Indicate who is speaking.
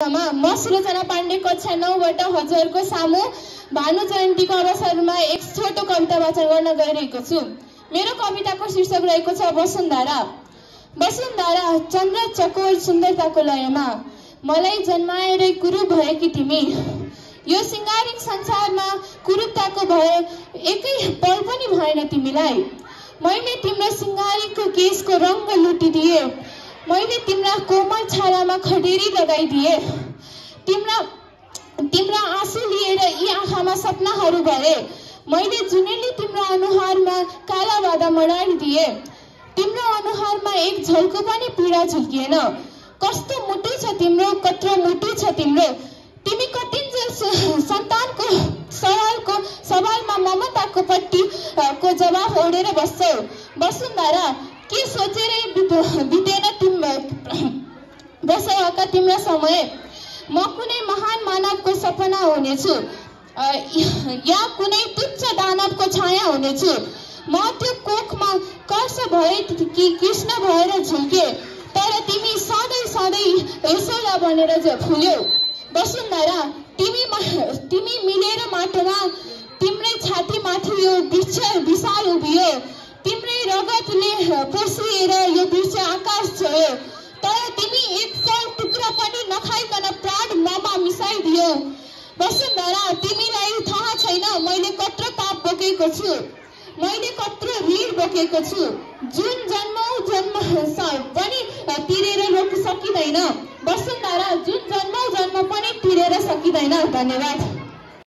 Speaker 1: मा सृजना पाण्डे कक्षा नौबाट हजुरको सामु भानु जयन्तीको अवसरमा एक छोटो कविता वाचन गर्न गइरहेको छु। मेरो कविताको शीर्षक रहेको छ वसुन्धरा। वसुन्धरा चन्द्र चकोर सुन्दरताको लयमा मलाई जन्माएरै कुरु भएकी तिमी? यो सिङ्गारिक संसारमा कुरूपताको भए एकै पल पनि भएन तिमीलाई। मैले तिम्रो सिङ्गारिकको केसको रङ्ग लुटिदिए। मैले तिम्रा कोमल छालामा खडेरी लगाइदिए। तिम्रा तिम्रा आँसु लिएर यी आँखामा सपनाहरू भरे। मैले जुनेली तिम्रो अनुहारमा काला बाधा मडाइदिए तिम्रो अनुहारमा एक झल्को पनि पीडा झुल्किएन। कस्तो मुटु छ तिम्रो कत्रो मुटु छ तिम्रो। तिमी कतिन्जेल सन्तानको सवालको सवालमा ममताको पट्टी को जवाफ ओढेर बस्छौ। वसुन्धरा के सोचेरै बितेन तिम्रो बसाएका तिम्रो समय म कुनै महान मानवको सपना हुनेछु या कुनै तुच्छ दानवको छाया हुनेछु म त्यो कोखमा कर्ष भए कि कृष्ण भएर झुल्के तर तिमी सधैँ सधैँ यसोला बनेर फुल्यौ वसुन्धरा तिमी तिमी मिलेर माटोमा तिम्रै छातीमाथि यो वृक्ष विशाल उभियो तिम्रै रगतले पोसिएर यो वृक्ष आकाश छोयो। तर तिमी एक सौ टुक्रा पनि नखाइकन प्राण ममा मिसाइदियो। वसुन्धरा तिमीलाई थाहा छैन मैले कत्रो पाप बोकेको छु। मैले कत्रो ऋण बोकेको छु। जुन जन्म जन्म पनि तिरेर रोक सकिँदैन। वसुन्धरा जुन जन्म जन्म पनि तिरेर सकिँदैन। धन्यवाद।